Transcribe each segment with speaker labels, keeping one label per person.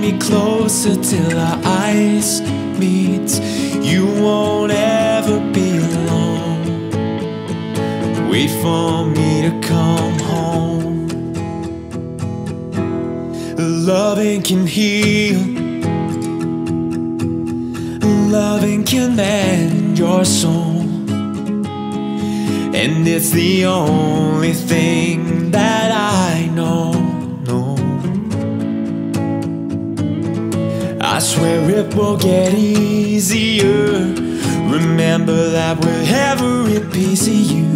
Speaker 1: me closer till our eyes meet. You won't ever be alone. Wait for me to come home. Loving can heal. Loving can mend your soul. And it's the only thing that I know. I swear it will get easier. Remember that with every piece of you.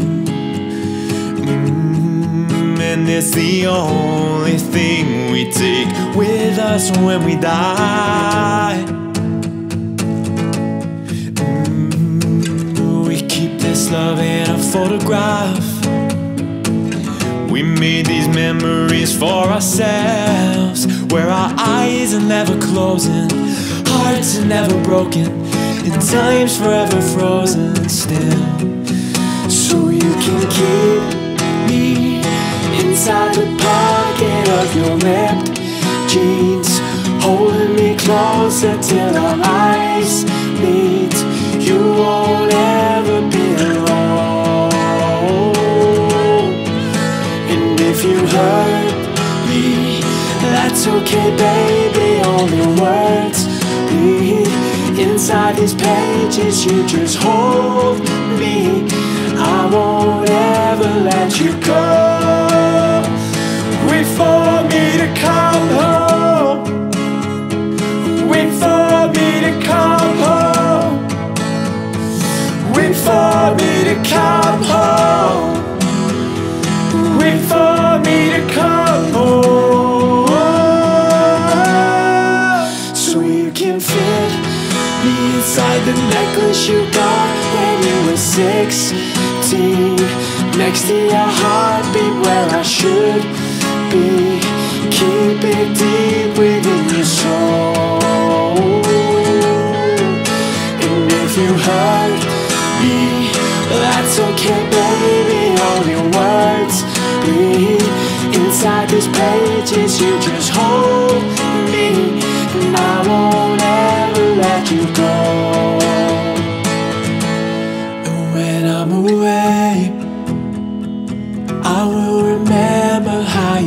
Speaker 1: Mm, and it's the only thing we take with us when we die. Mm, we keep this love in a photograph. We made these memories for ourselves, where our eyes are never closing, hearts are never broken, and time's forever frozen still. So you can keep me inside the pocket of your ripped jeans, holding me closer till our eyes meet. You won't ever be alone. And if you hurt that's okay, baby. Only words bleed inside these pages. You just hold me. I won't ever let you go. Wait for me to come home. Wait for me to come home. Wait for me to come home. Necklace you got when you were 16. Next to your heartbeat where I should be. Keep it deep within your soul. And if you hurt me, that's okay, baby. All your words bleed inside these pages. You just hold me, and I won't ever let you go.